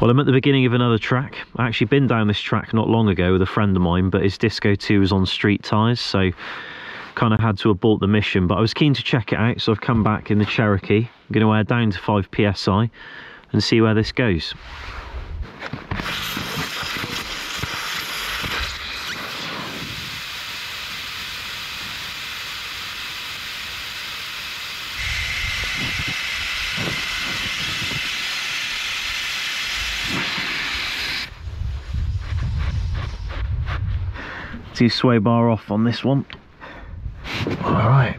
Well, I'm at the beginning of another track. I actually been down this track not long ago with a friend of mine, but his Disco 2 was on street tyres, so kind of had to abort the mission. But I was keen to check it out, so I've come back in the Cherokee. I'm going to wear down to 5 psi and see where this goes. Two sway bar off on this one. All right.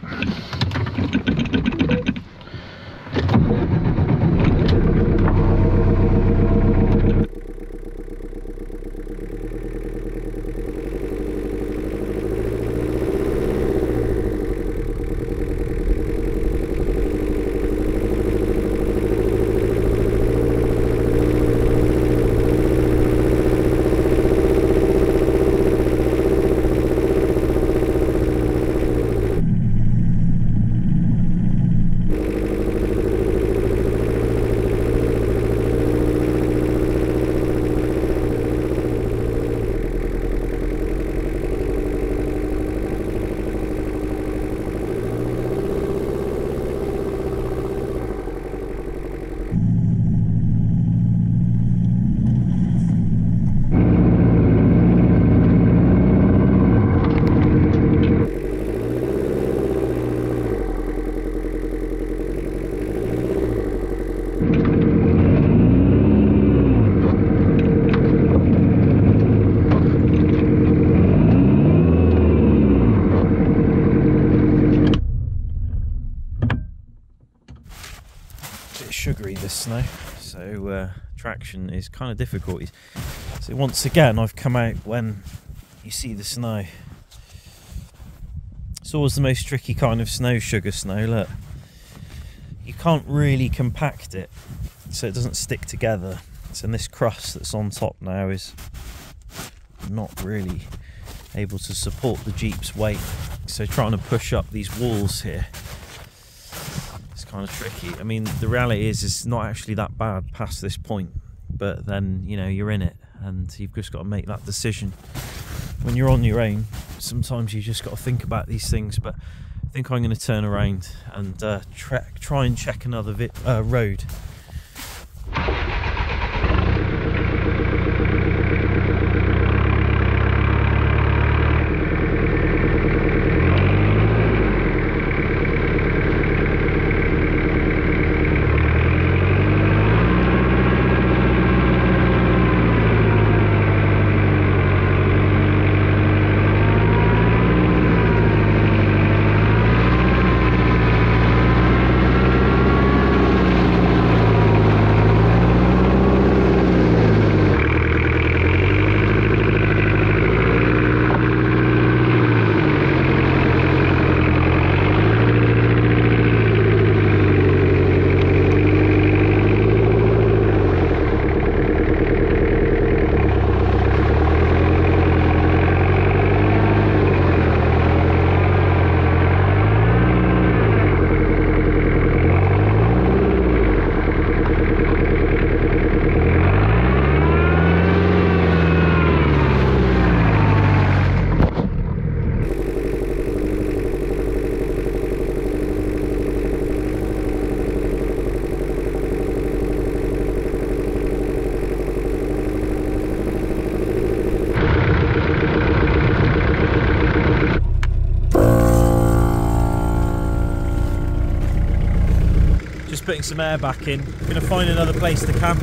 sugary this snow. So uh, traction is kind of difficult so once again I've come out when you see the snow. It's always the most tricky kind of snow sugar snow. Look you can't really compact it so it doesn't stick together. So this crust that's on top now is not really able to support the Jeep's weight. So trying to push up these walls here kind of tricky. I mean, the reality is, it's not actually that bad past this point, but then you know you're in it, and you've just got to make that decision. When you're on your own, sometimes you just got to think about these things. But I think I'm going to turn around and uh, try and check another uh, road some air back in. I'm going to find another place to camp.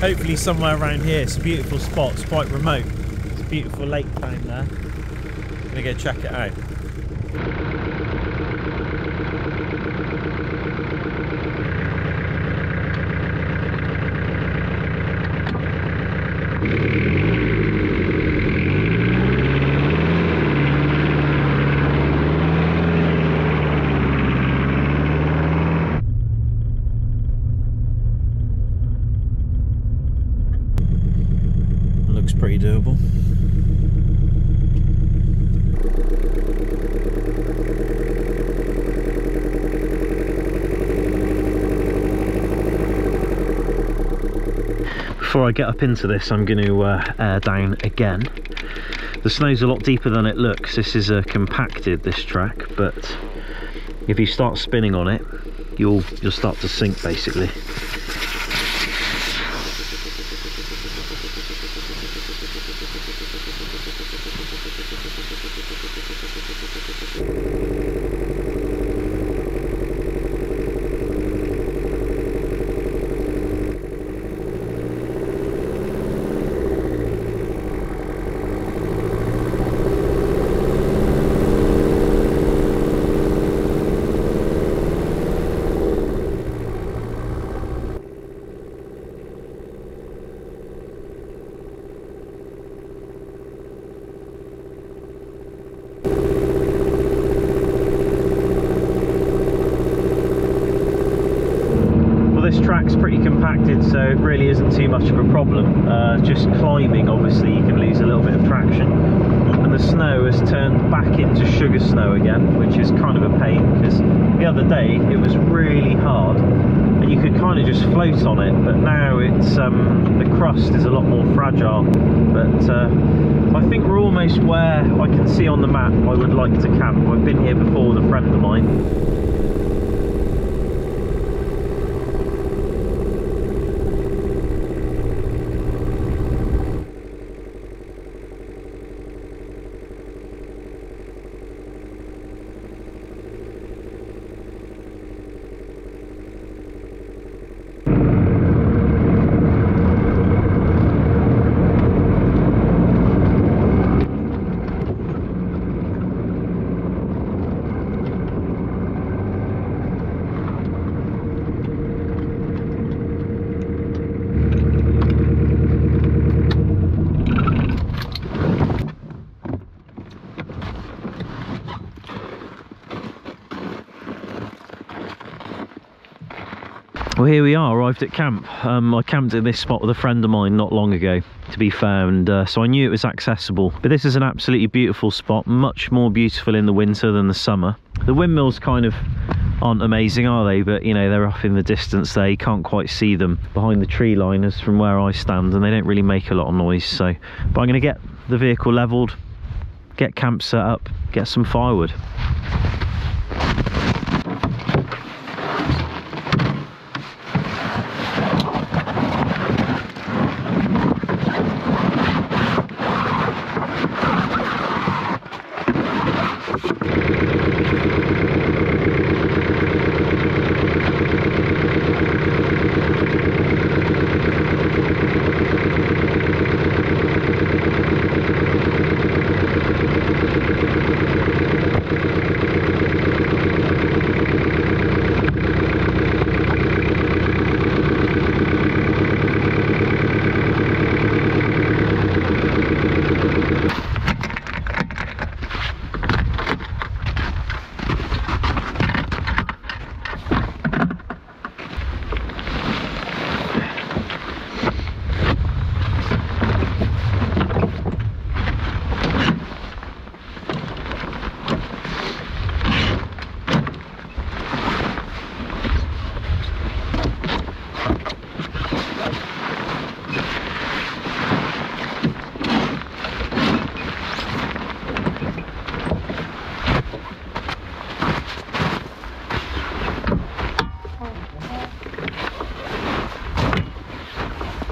Hopefully somewhere around here. It's a beautiful spot. It's quite remote. It's a beautiful lake down there. I'm going to go check it out. Pretty doable. before I get up into this, I'm going to uh, air down again. The snow's a lot deeper than it looks. This is uh, compacted, this track, but if you start spinning on it, you'll you'll start to sink basically. track's pretty compacted so it really isn't too much of a problem. Uh, just climbing obviously you can lose a little bit of traction. And the snow has turned back into sugar snow again which is kind of a pain because the other day it was really hard and you could kind of just float on it but now it's um, the crust is a lot more fragile. But uh, I think we're almost where I can see on the map I would like to camp. I've been here before with a friend of mine Well, here we are, arrived at camp. Um, I camped in this spot with a friend of mine not long ago, to be fair, and uh, so I knew it was accessible. But this is an absolutely beautiful spot, much more beautiful in the winter than the summer. The windmills kind of aren't amazing, are they? But, you know, they're off in the distance there. You can't quite see them behind the tree liners from where I stand, and they don't really make a lot of noise. So, but I'm going to get the vehicle levelled, get camp set up, get some firewood.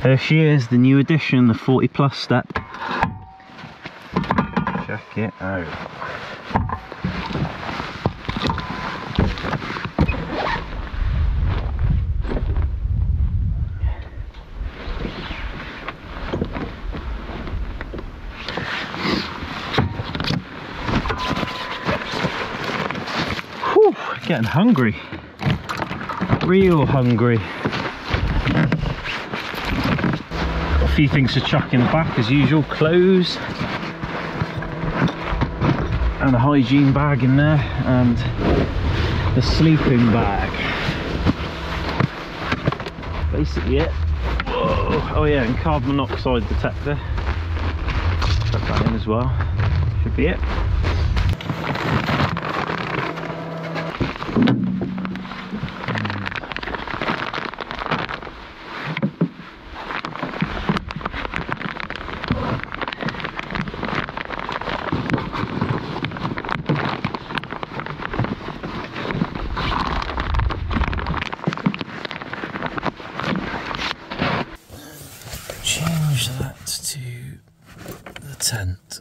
There she is, the new addition, the 40 plus step. Check it out. Getting hungry. Real hungry. Few things to chuck in the back as usual clothes and a hygiene bag in there and the sleeping bag. Basically it. Whoa. oh yeah and carbon monoxide detector. Chuck that in as well. Should be it change that to the tent.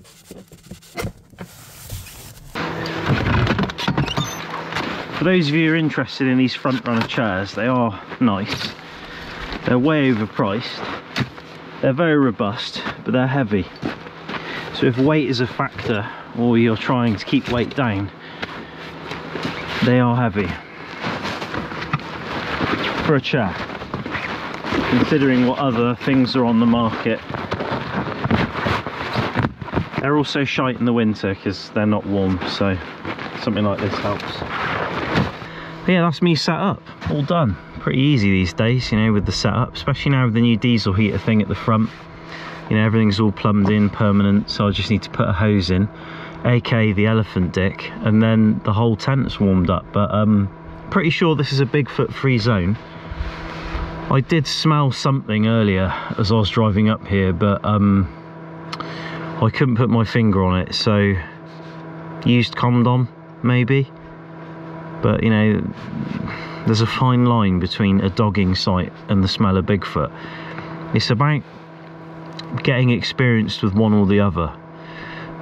For those of you who are interested in these front runner chairs, they are nice. They're way overpriced. They're very robust, but they're heavy. So if weight is a factor, or you're trying to keep weight down, they are heavy. For a chair. Considering what other things are on the market. They're also shite in the winter because they're not warm, so something like this helps. But yeah, that's me set up, all done. Pretty easy these days, you know, with the setup, especially now with the new diesel heater thing at the front. You know, everything's all plumbed in, permanent, so I just need to put a hose in, aka the elephant dick, and then the whole tent's warmed up. But um, pretty sure this is a Bigfoot free zone. I did smell something earlier as I was driving up here, but um, I couldn't put my finger on it, so used condom, maybe but you know there's a fine line between a dogging site and the smell of Bigfoot. It's about getting experienced with one or the other.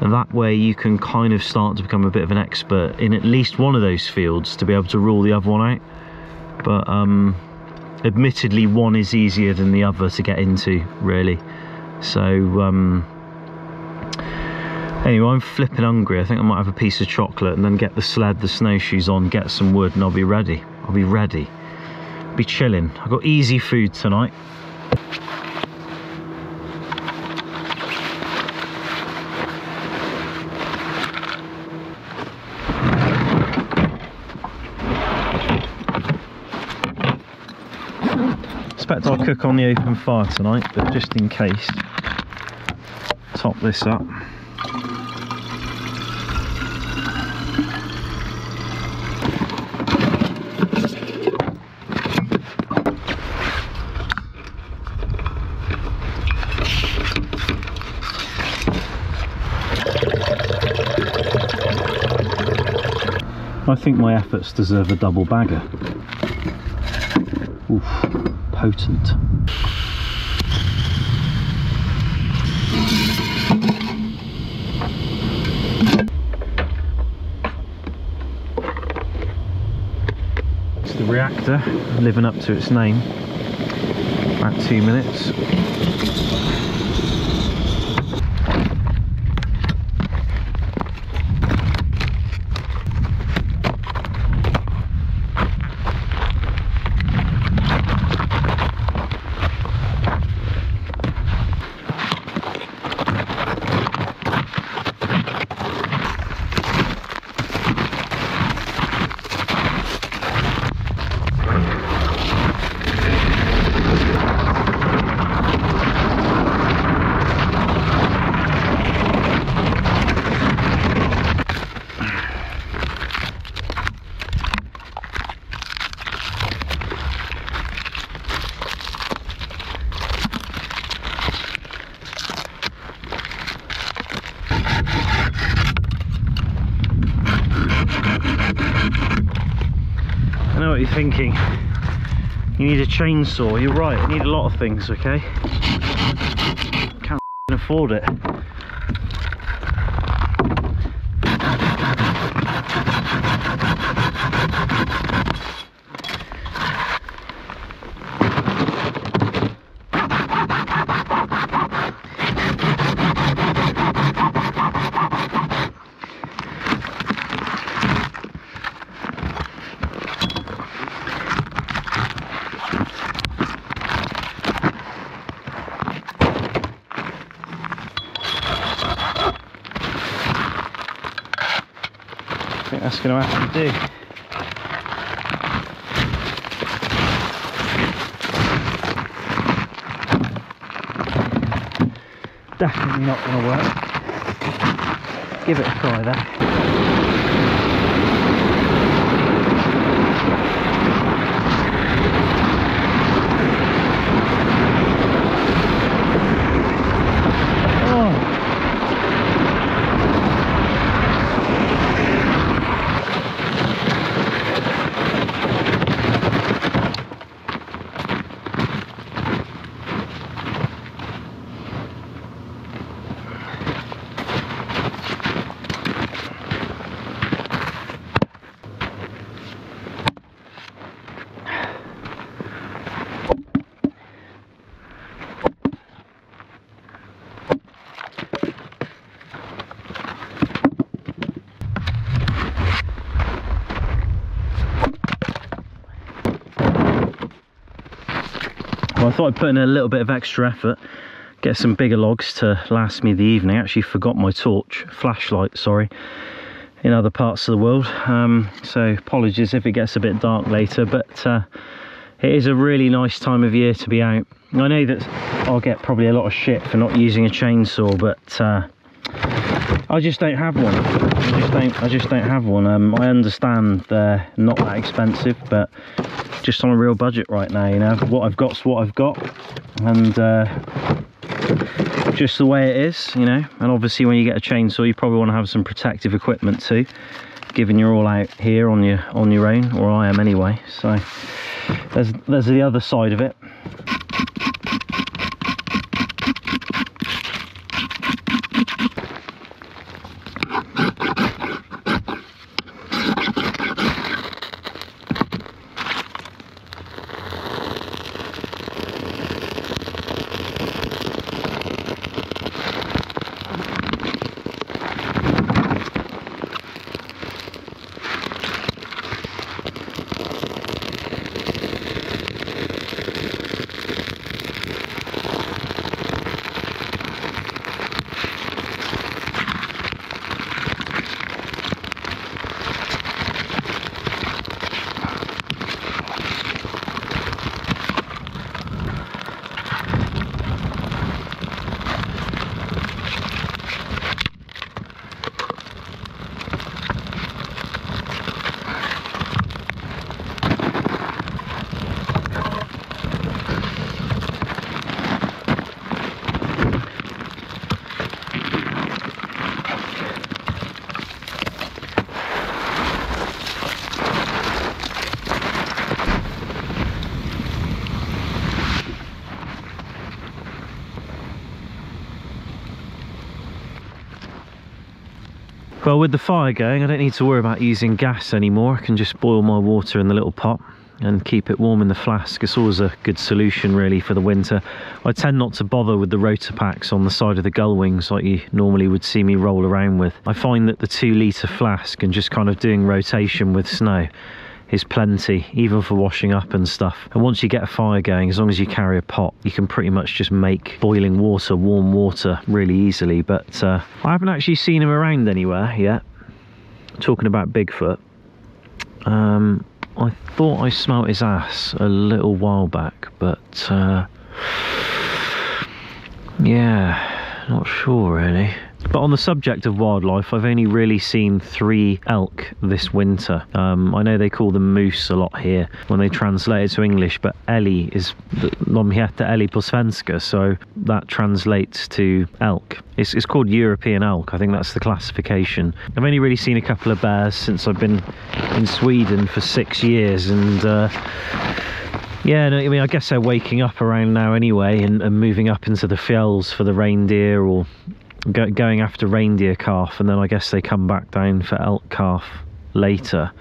And that way you can kind of start to become a bit of an expert in at least one of those fields to be able to rule the other one out. But um admittedly one is easier than the other to get into really. So um Anyway, I'm flipping hungry. I think I might have a piece of chocolate and then get the sled, the snowshoes on, get some wood, and I'll be ready. I'll be ready. Be chilling. I've got easy food tonight. Expect I'll cook on the open fire tonight, but just in case, top this up. Think my efforts deserve a double bagger. Oof, potent. It's the reactor, living up to its name. About two minutes. I know what you're thinking. You need a chainsaw. You're right, I need a lot of things, okay? Can't afford it. Going to do. Definitely not going to work. Give it a try though. Oh. I thought I'd put in a little bit of extra effort, get some bigger logs to last me the evening. I actually forgot my torch, flashlight, sorry, in other parts of the world. Um, so apologies if it gets a bit dark later, but uh, it is a really nice time of year to be out. I know that I'll get probably a lot of shit for not using a chainsaw, but uh, I just don't have one. I just don't. I just don't have one. Um, I understand they're not that expensive, but just on a real budget right now. You know, what I've got's what I've got, and uh, just the way it is. You know, and obviously when you get a chainsaw, you probably want to have some protective equipment too, given you're all out here on your on your own, or I am anyway. So there's there's the other side of it. Well, with the fire going, I don't need to worry about using gas anymore. I can just boil my water in the little pot and keep it warm in the flask. It's always a good solution really for the winter. I tend not to bother with the RotoPax on the side of the gull wings like you normally would see me roll around with. I find that the two litre flask and just kind of doing rotation with snow is plenty, even for washing up and stuff. And once you get a fire going, as long as you carry a pot, you can pretty much just make boiling water, warm water really easily. But uh, I haven't actually seen him around anywhere yet. Talking about Bigfoot, um, I thought I smelt his ass a little while back, but uh, yeah, not sure really. But on the subject of wildlife, I've only really seen three elk this winter. Um, I know they call them moose a lot here when they translate it to English, but Eli is heter Eli på svenska, so that translates to elk. It's, it's, called European elk, I think that's the classification. I've only really seen a couple of bears since I've been in Sweden for six years, and uh, yeah, no, I mean, I guess they're waking up around now anyway and, and moving up into the fjords for the reindeer or go, going after reindeer calf, and then I guess they come back down for elk calf later.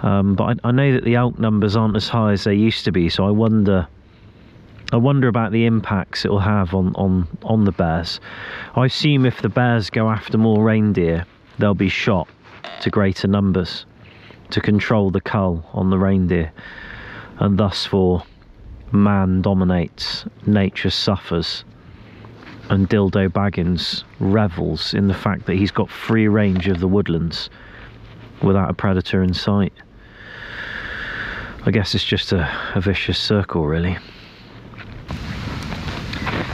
Um, but I, I, know that the elk numbers aren't as high as they used to be, so I wonder. I wonder about the impacts it will have on, on, on the bears. I assume if the bears go after more reindeer, they'll be shot to greater numbers to control the cull on the reindeer, and thus for man dominates, nature suffers and Dildo Baggins revels in the fact that he's got free range of the woodlands without a predator in sight. I guess it's just a, a vicious circle, really.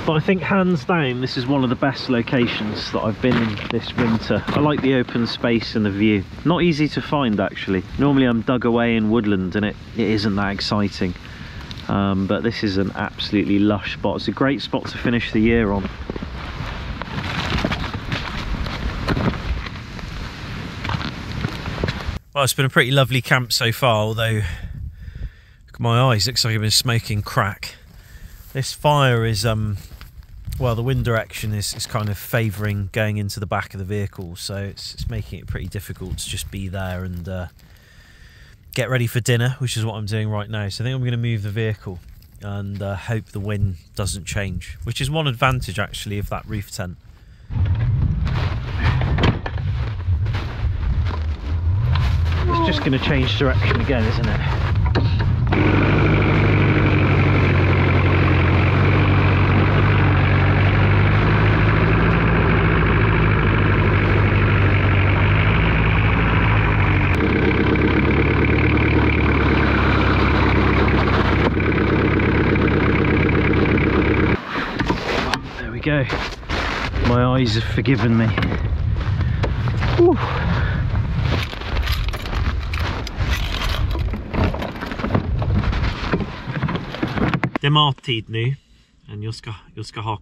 But I think hands down this is one of the best locations that I've been in this winter. I like the open space and the view. Not easy to find actually. Normally I'm dug away in woodland and it, it isn't that exciting um, but this is an absolutely lush spot. It's a great spot to finish the year on. Well it's been a pretty lovely camp so far although my eyes looks like I've been smoking crack. This fire is um well the wind direction is, is kind of favouring going into the back of the vehicle so it's, it's making it pretty difficult to just be there and uh, get ready for dinner, which is what I'm doing right now. So I think I'm going to move the vehicle and uh, hope the wind doesn't change, which is one advantage actually of that roof tent. It's just going to change direction again, isn't it? go. My eyes have forgiven me. Whew. Det er mattid nu, and jag ska, jag ska.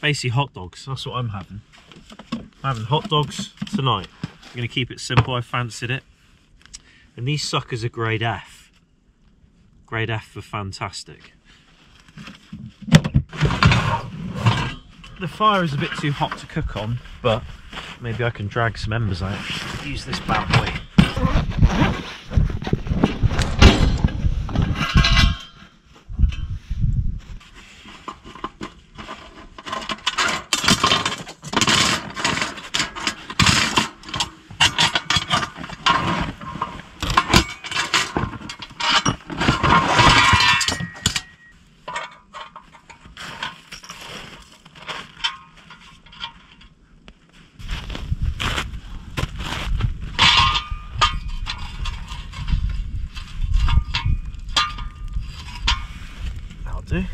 Basically hot dogs, that's what I'm having. I'm having hot dogs tonight. I'm going to keep it simple, I fancied it. And these suckers are grade F. Grade F for fantastic. The fire is a bit too hot to cook on, but maybe I can drag some embers out. Use this bad boy. That'll do.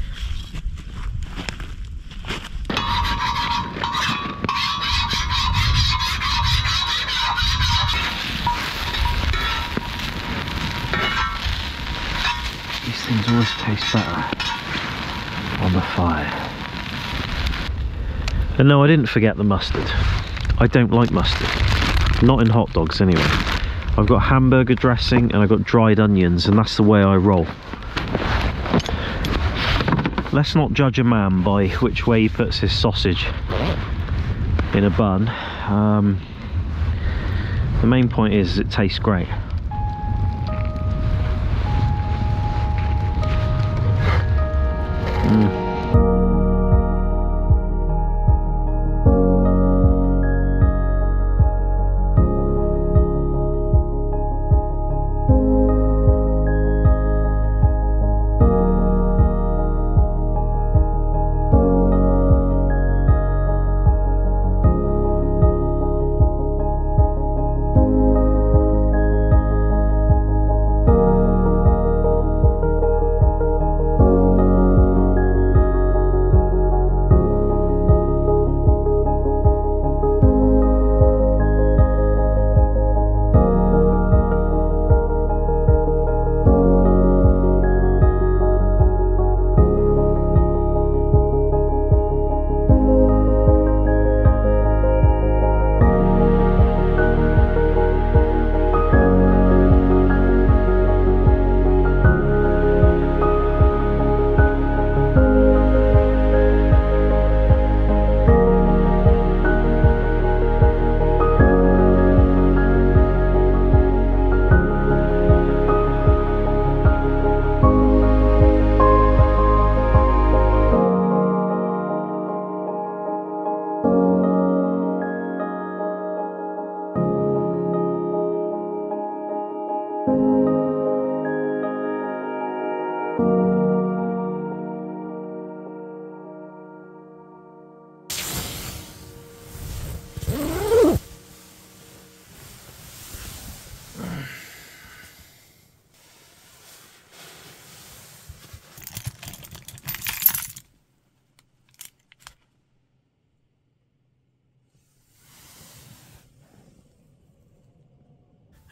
These things always taste better on the fire. And no, I didn't forget the mustard. I don't like mustard. Not in hot dogs anyway. I've got hamburger dressing and I've got dried onions and that's the way I roll. Let's not judge a man by which way he puts his sausage in a bun. Um, the main point is it tastes great.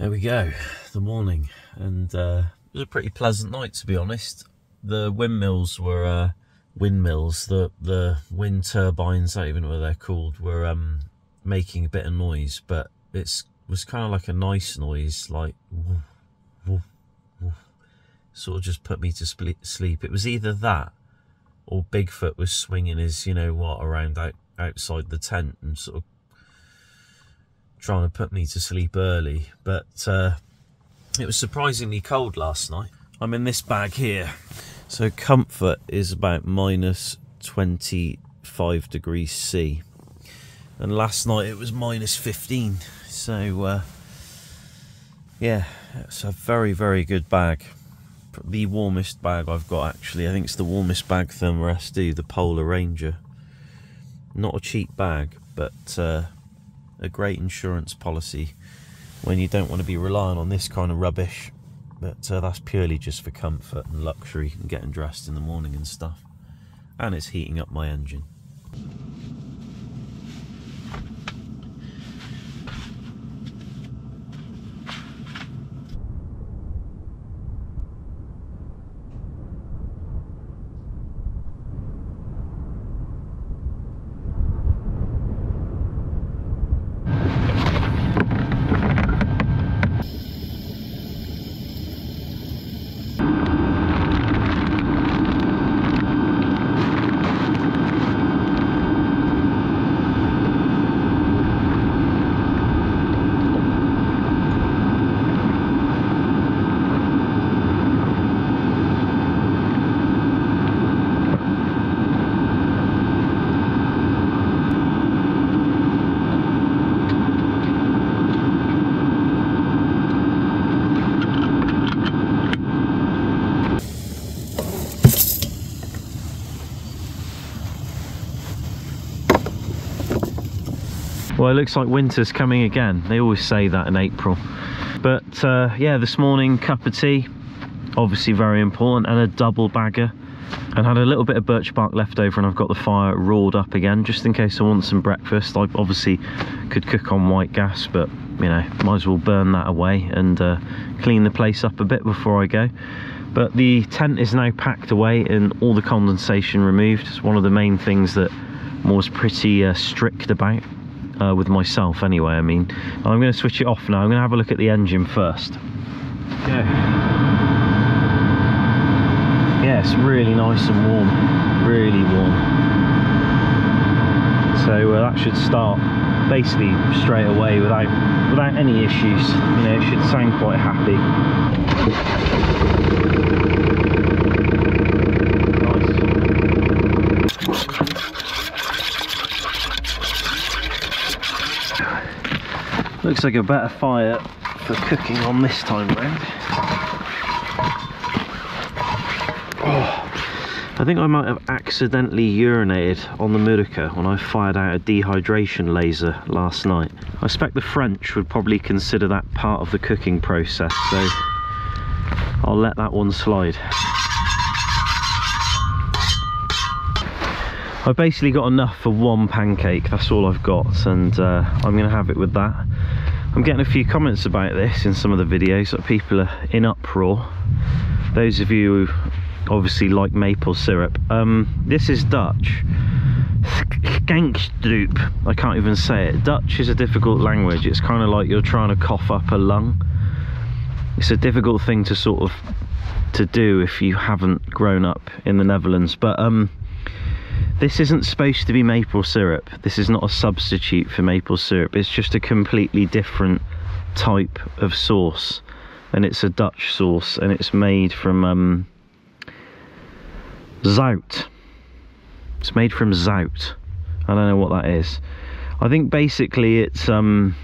There we go, the morning, and uh, it was a pretty pleasant night to be honest. The windmills were uh, windmills, the the wind turbines, I don't even know what they're called, were um, making a bit of noise, but it was kind of like a nice noise, like woof, woof, woof. sort of just put me to sleep. It was either that or Bigfoot was swinging his, you know what, around out, outside the tent and sort of trying to put me to sleep early, but uh, it was surprisingly cold last night. I'm in this bag here, so comfort is about minus 25 degrees C, and last night it was minus 15. So uh, yeah, it's a very very good bag. The warmest bag I've got actually. I think it's the warmest bag Thermarest, do, the Polar Ranger. Not a cheap bag, but. Uh, a great insurance policy when you don't want to be relying on this kind of rubbish but uh, that's purely just for comfort and luxury and getting dressed in the morning and stuff. And it's heating up my engine. Well, it looks like winter's coming again. They always say that in April. But uh, yeah, this morning, cup of tea, obviously very important, and a double bagger. And had a little bit of birch bark left over, and I've got the fire roared up again, just in case I want some breakfast. I obviously could cook on white gas, but you know, might as well burn that away and uh, clean the place up a bit before I go. But the tent is now packed away and all the condensation removed. It's one of the main things that was pretty uh, strict about uh, with myself anyway I mean. I'm going to switch it off now. I'm going to have a look at the engine first. Yeah yeah it's really nice and warm. Really warm. So uh, that should start basically straight away without without any issues. You know it should sound quite happy Looks like a better fire for cooking on this time round. Oh, I think I might have accidentally urinated on the Muurikka when I fired out a dehydration laser last night. I expect the French would probably consider that part of the cooking process, so I'll let that one slide. I've basically got enough for one pancake, that's all I've got, and uh, I'm going to have it with that. I'm getting a few comments about this in some of the videos that people are in uproar. Those of you who obviously like maple syrup. Um, this is Dutch. Skankstroop. I can't even say it. Dutch is a difficult language. It's kind of like you're trying to cough up a lung. It's a difficult thing to sort of to do if you haven't grown up in the Netherlands. But um, this isn't supposed to be maple syrup. This is not a substitute for maple syrup. It's just a completely different type of sauce. And it's a Dutch sauce and it's made from um, zout. It's made from zout. I don't know what that is. I think basically it's, um,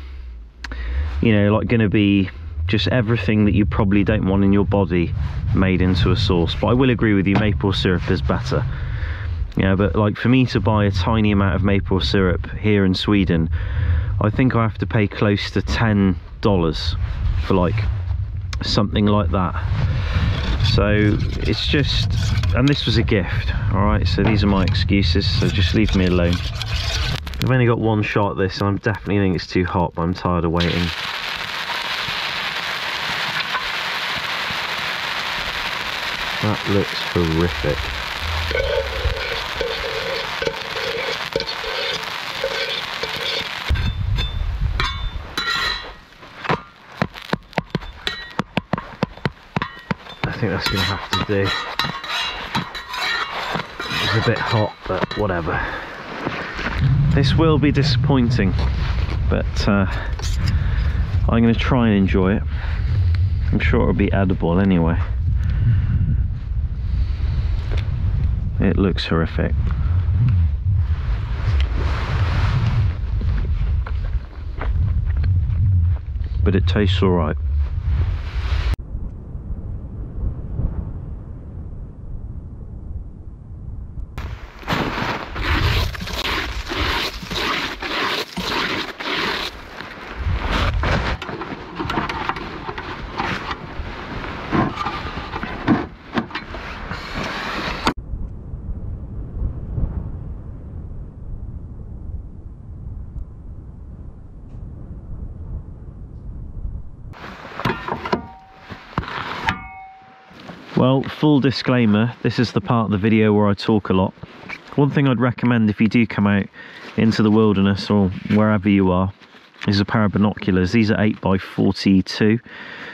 you know, like going to be just everything that you probably don't want in your body made into a sauce. But I will agree with you, maple syrup is better yeah but like for me to buy a tiny amount of maple syrup here in Sweden I think I have to pay close to ten dollars for like something like that. So it's just and this was a gift all right? So these are my excuses so just leave me alone. I've only got one shot at this and I'm definitely think it's too hot but I'm tired of waiting. That looks horrific think that's going to have to do. It's a bit hot, but whatever. This will be disappointing, but uh, I'm going to try and enjoy it. I'm sure it'll be edible anyway. It looks horrific. But it tastes alright. Well, full disclaimer, this is the part of the video where I talk a lot. One thing I'd recommend if you do come out into the wilderness or wherever you are is a pair of binoculars. These are 8 by 42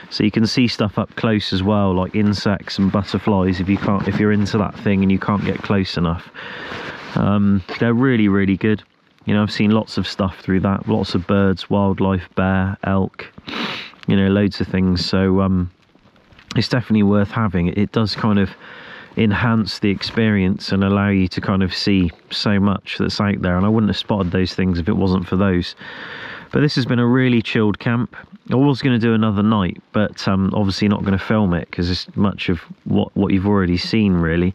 so you can see stuff up close as well like insects and butterflies if you can't if you're into that thing and you can't get close enough. Um, they're really really good. You know I've seen lots of stuff through that, lots of birds, wildlife, bear, elk, you know loads of things. So um, it's definitely worth having. It does kind of enhance the experience and allow you to kind of see so much that's out there and I wouldn't have spotted those things if it wasn't for those. But this has been a really chilled camp. I was going to do another night but um, obviously not going to film it because it's much of what what you've already seen really.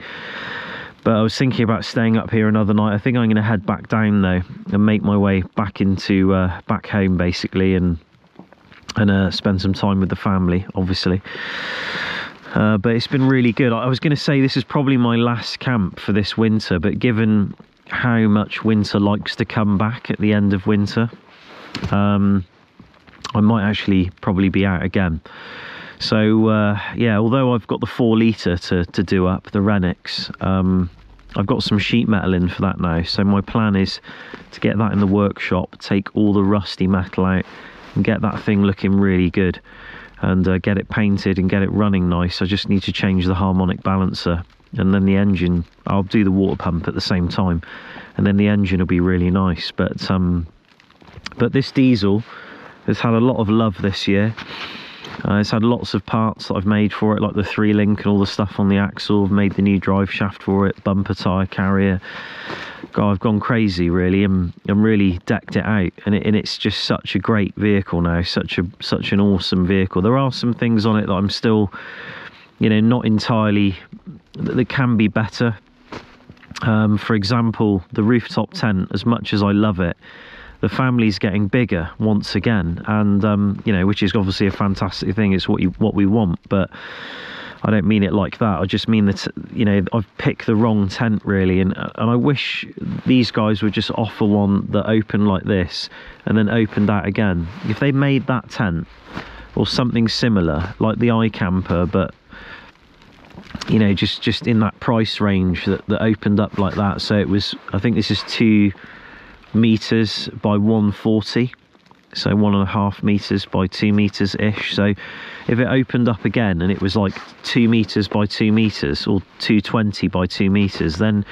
But I was thinking about staying up here another night. I think I'm going to head back down though and make my way back into uh, back home basically and and uh, spend some time with the family obviously uh, but it's been really good. I was going to say this is probably my last camp for this winter, but given how much winter likes to come back at the end of winter, um, I might actually probably be out again. So uh, yeah, although I've got the four litre to, to do up, the Renix, um, I've got some sheet metal in for that now. So my plan is to get that in the workshop, take all the rusty metal out and get that thing looking really good and uh, get it painted and get it running nice. I just need to change the harmonic balancer and then the engine, I'll do the water pump at the same time and then the engine will be really nice. But, um, but this diesel has had a lot of love this year. Uh, it's had lots of parts that I've made for it, like the three link and all the stuff on the axle. I've made the new drive shaft for it, bumper tyre carrier. God, I've gone crazy really and, and really decked it out. And, it, and it's just such a great vehicle now, such a such an awesome vehicle. There are some things on it that I'm still, you know, not entirely, that can be better. Um, for example, the rooftop tent, as much as I love it, the family's getting bigger once again, and um, you know, which is obviously a fantastic thing. It's what you what we want, but I don't mean it like that. I just mean that you know I've picked the wrong tent really, and and I wish these guys would just offer one that opened like this and then opened out again. If they made that tent or something similar, like the iCamper, but you know just just in that price range that, that opened up like that so it was i think this is two meters by 140 so one and a half meters by two meters ish. So if it opened up again and it was like two meters by two meters or 220 by two meters then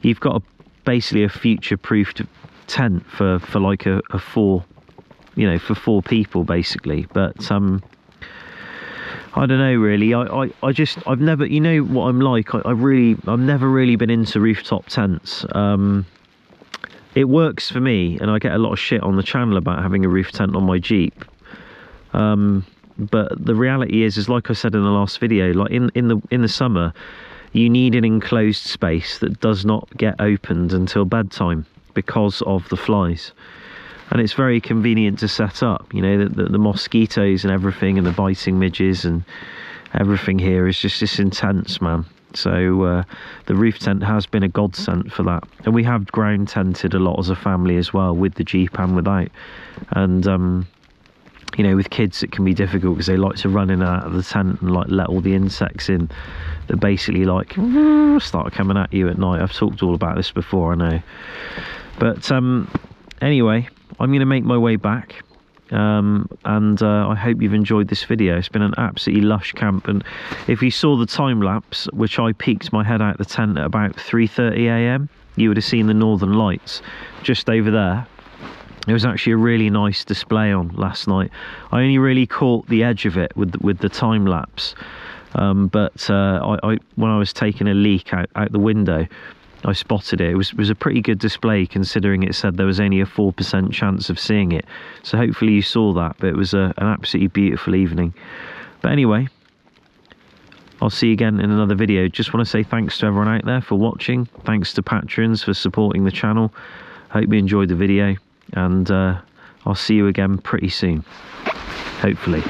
you've got a, basically a future proofed tent for for like a, a, four you know for four people basically. But um I don't know really. I, I, I just I've never you know what I'm like. I, I really I've never really been into rooftop tents. Um it works for me and I get a lot of shit on the channel about having a roof tent on my Jeep. Um, but the reality is, is like I said in the last video, like in, in the in the summer, you need an enclosed space that does not get opened until bedtime because of the flies. And it's very convenient to set up, you know, the, the, the mosquitoes and everything and the biting midges and everything here is just this intense, man. So uh, the roof tent has been a godsend for that. And we have ground tented a lot as a family as well, with the Jeep and without. And, um, you know, with kids it can be difficult because they like to run in and out of the tent and like let all the insects in that basically like start coming at you at night. I've talked all about this before, I know. But um, anyway, I'm going to make my way back um, and uh, I hope you've enjoyed this video. It's been an absolutely lush camp and if you saw the time lapse, which I peeked my head out the tent at about 3.30am, you would have seen the northern lights just over there. It was actually a really nice display on last night. I only really caught the edge of it with, with the time lapse. Um, but uh, I, I, when I was taking a leak out, out the window, I spotted it. It was, was a pretty good display considering it said there was only a 4% chance of seeing it. So hopefully you saw that, but it was a, an absolutely beautiful evening. But anyway, I'll see you again in another video. Just want to say thanks to everyone out there for watching. Thanks to patrons for supporting the channel. Hope you enjoyed the video and uh, I'll see you again pretty soon. Hopefully.